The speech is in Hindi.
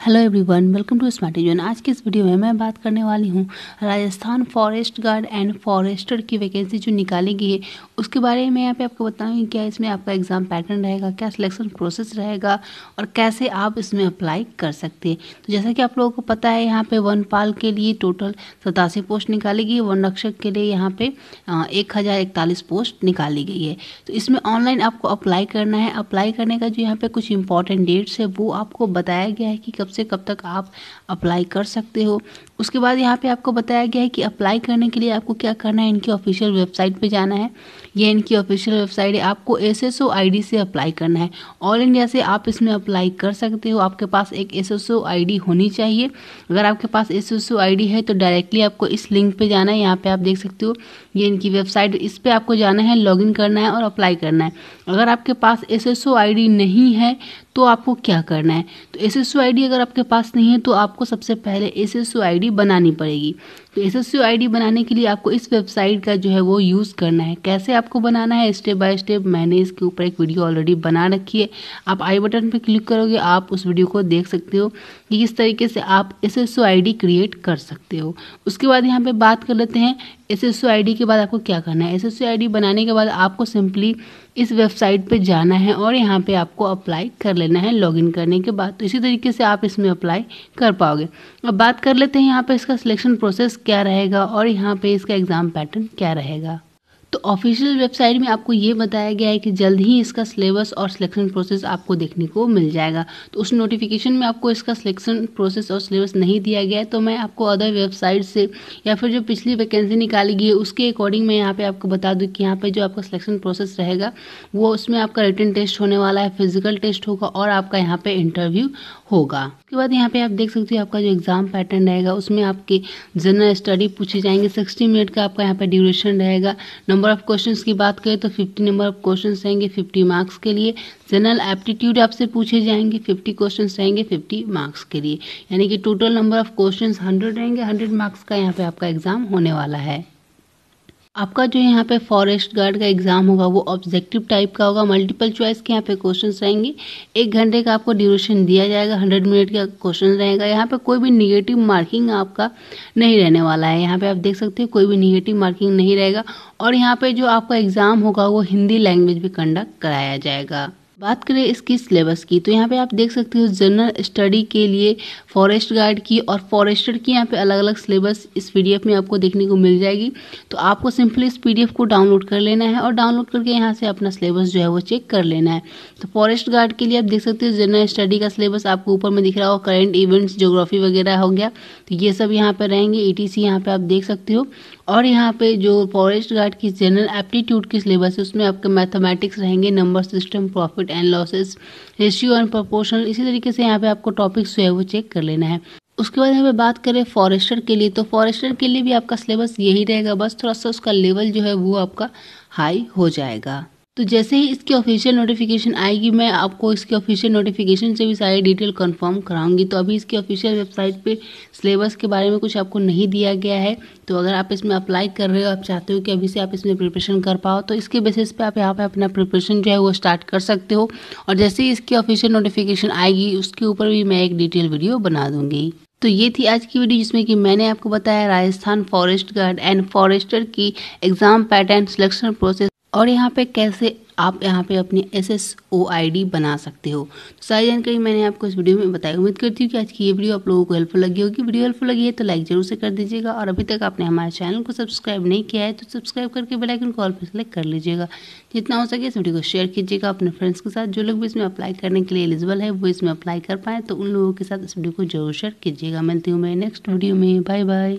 Hello everyone welcome to smart zone आज की इस वीडियो में मैं बात करने वाली हूँ Rajasthan forest guard and forester की वैकेंसी जो निकाली गई है, उसके बारे में यहाँ पे आपको बताऊँगी क्या इसमें आपका एग्ज़ाम पैटर्न रहेगा, क्या सिलेक्शन प्रोसेस रहेगा और कैसे आप इसमें अप्लाई कर सकते हैं। तो जैसा कि आप लोगों को पता है, यहाँ पर वन पाल के लिए टोटल सतासी पोस्ट निकाली गई है वन रक्षक के लिए यहाँ पर एक हज़ार इकतालीस पोस्ट निकाली गई है। तो इसमें ऑनलाइन आपको अप्लाई करना है। अप्लाई करने का जो यहाँ पर कुछ इंपॉर्टेंट डेट्स है, वो आपको बताया गया है कि कब से कब तक आप अप्लाई कर सकते हो। उसके बाद यहाँ पे आपको बताया गया है कि अप्लाई करने के लिए आपको क्या करना है, इनकी ऑफिशियल वेबसाइट पे जाना है। ये इनकी ऑफिशियल वेबसाइट है। आपको एस एस आई से अप्लाई करना है। ऑल इंडिया से आप इसमें अप्लाई कर सकते हो। आपके पास एक एस एस होनी चाहिए। अगर आपके पास एस एस है तो डायरेक्टली आपको इस लिंक पर जाना है। यहाँ पर आप देख सकते हो, ये इनकी वेबसाइट इस पर आपको जाना है लॉगिन करना है और अप्लाई करना है। अगर आपके पास एस एस नहीं है तो आपको क्या करना है? तो एस एस अगर आपके पास नहीं है तो आपको सबसे पहले एस एस बनानी पड़ेगी। तो एस एस बनाने के लिए आपको इस वेबसाइट का जो है वो यूज़ करना है। कैसे आपको बनाना है? स्टेप बाय स्टेप मैंने इसके ऊपर एक वीडियो ऑलरेडी बना रखी है। आप आई बटन पर क्लिक करोगे, आप उस वीडियो को देख सकते हो कि किस तरीके से आप एस एस क्रिएट कर सकते हो। उसके बाद यहाँ पे बात कर लेते हैं एस एस के बाद आपको क्या करना है? एस एस बनाने के बाद आपको सिंपली इस वेबसाइट पे जाना है और यहाँ पे आपको अप्लाई कर लेना है लॉगिन करने के बाद। तो इसी तरीके से आप इसमें अप्लाई कर पाओगे। अब बात कर लेते हैं यहाँ पे इसका सिलेक्शन प्रोसेस क्या रहेगा और यहाँ पे इसका एग्ज़ाम पैटर्न क्या रहेगा। तो ऑफिशियल वेबसाइट में आपको ये बताया गया है कि जल्द ही इसका सिलेबस और सिलेक्शन प्रोसेस आपको देखने को मिल जाएगा। तो उस नोटिफिकेशन में आपको इसका सिलेक्शन प्रोसेस और सिलेबस नहीं दिया गया है तो मैं आपको अदर वेबसाइट से या फिर जो पिछली वैकेंसी निकाली गई है, उसके अकॉर्डिंग मैं यहाँ पर आपको बता दूँ कि यहाँ पर जो आपका सिलेक्शन प्रोसेस रहेगा, वो उसमें आपका रिटर्न टेस्ट होने वाला है फ़िज़िकल टेस्ट होगा और आपका यहाँ पर इंटरव्यू होगा। उसके बाद यहाँ पे आप देख सकते हो आपका जो एग्ज़ाम पैटर्न रहेगा, उसमें आपके जनरल स्टडी पूछे जाएँगे। सिक्सटी मिनट का आपका यहाँ पे ड्यूरेशन रहेगा। नंबर ऑफ़ क्वेश्चंस की बात करें तो फिफ्टी नंबर ऑफ़ क्वेश्चंस रहेंगे फिफ्टी मार्क्स के लिए। जनरल एप्टीट्यूड आपसे पूछे जाएँगे फिफ्टी क्वेश्चन रहेंगे फिफ्टी मार्क्स के लिए। यानी कि total number of question hundred रहेंगे हंड्रेड मार्क्स का यहाँ पे आपका एग्ज़ाम होने वाला है। आपका जो यहाँ पे फॉरेस्ट गार्ड का एग्ज़ाम होगा, वो ऑब्जेक्टिव टाइप का होगा मल्टीपल चॉइस के यहाँ पे क्वेश्चंस रहेंगे। एक घंटे का आपको ड्यूरेशन दिया जाएगा हंड्रेड मिनट का क्वेश्चन रहेगा। यहाँ पे कोई भी निगेटिव मार्किंग आपका नहीं रहने वाला है। यहाँ पे आप देख सकते हो, कोई भी निगेटिव मार्किंग नहीं रहेगा। और यहाँ पे जो आपका एग्ज़ाम होगा, वो हिंदी लैंग्वेज में कंडक्ट कराया जाएगा। बात करें इसकी सिलेबस की तो यहाँ पे आप देख सकते हो जनरल स्टडी के लिए फॉरेस्ट गार्ड की और फॉरेस्टर की यहाँ पे अलग अलग सिलेबस इस पीडीएफ में आपको देखने को मिल जाएगी। तो आपको सिंपली इस पीडीएफ को डाउनलोड कर लेना है और डाउनलोड करके यहाँ से अपना सिलेबस जो है वो चेक कर लेना है। तो फॉरेस्ट गार्ड के लिए आप देख सकते हो जनरल स्टडी का सिलेबस आपको ऊपर में दिख रहा हो करेंट इवेंट्स जोग्राफी वगैरह हो गया। तो ये सब यहाँ पर रहेंगे ई टी यहाँ पर आप देख सकते हो। और यहाँ पे जो फॉरेस्ट गार्ड की जनरल एप्टीट्यूड की सिलेबस है, उसमें आपके मैथमेटिक्स रहेंगे number system profit and losses ratio and proportional इसी तरीके से यहाँ पे आपको टॉपिक्स जो है वो चेक कर लेना है। उसके बाद यहाँ पे बात करें फॉरेस्टर के लिए तो फॉरेस्टर के लिए भी आपका सिलेबस यही रहेगा, बस थोड़ा सा उसका लेवल जो है वो आपका हाई हो जाएगा। तो जैसे ही इसकी ऑफिशियल नोटिफिकेशन आएगी, मैं आपको इसकी ऑफिशियल नोटिफिकेशन से भी सारी डिटेल कंफर्म कराऊँगी। तो अभी इसकी ऑफिशियल वेबसाइट पे सिलेबस के बारे में कुछ आपको नहीं दिया गया है। तो अगर आप इसमें अप्लाई कर रहे हो, आप चाहते हो कि अभी से आप इसमें प्रिपरेशन कर पाओ तो इसके बेसिस पे आप यहाँ पे अपना प्रिपरेशन जो है वो स्टार्ट कर सकते हो। और जैसे ही इसकी ऑफिशियल नोटिफिकेशन आएगी, उसके ऊपर भी मैं एक डिटेल वीडियो बना दूँगी। तो ये थी आज की वीडियो जिसमें कि मैंने आपको बताया Rajasthan forest guard and forester की एग्ज़ाम पैटर्न सिलेक्शन प्रोसेस और यहाँ पे कैसे आप यहाँ पे अपनी S S O I D बना सकते हो। तो सारी जानकारी मैंने आपको इस वीडियो में बताई। उम्मीद करती हूँ कि आज की ये वीडियो आप लोगों को हेल्पफुल लगी होगी। वीडियो हेल्पफुल लगी है तो लाइक ज़रूर से कर दीजिएगा। और अभी तक आपने हमारे चैनल को सब्सक्राइब नहीं किया है तो सब्सक्राइब करके बेलाइकन कॉल पर सेलेक्ट कर लीजिएगा। जितना हो सके इस वीडियो को शेयर कीजिएगा। अपने फ्रेंड्स के साथ जो लोग भी इसमें अप्लाई करने के लिए एलिजिबल है, वो इसमें अप्लाई कर पाए। तो उन लोगों के साथ इस वीडियो को ज़रूर शेयर कीजिएगा। मिलती हूँ मैं नेक्स्ट वीडियो में। Bye bye